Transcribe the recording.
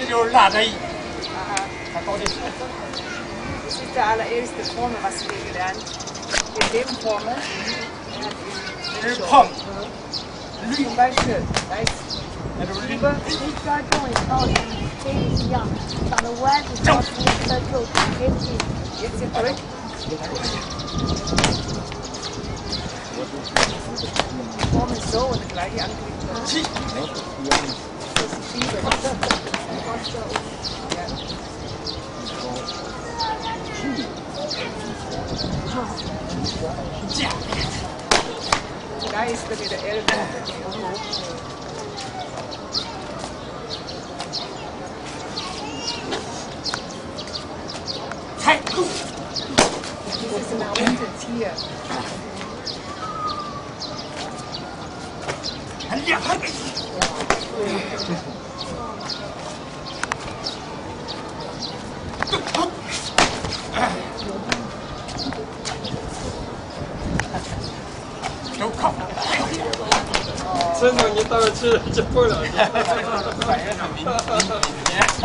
这就是辣子。Das ist der allererste Formel, was wir gelernt In dem Formel, 这是胖，zum Beispiel, weiß, 那就是绿。一根重以后跟你一样，长得弯的时候，那就接近 jetzt sind zurück. Formel so und gleich die Halt, ja. Wieder Ellbogen Das ist nach unten Ja. 铐，身上一道气就不了。反正是明明明年。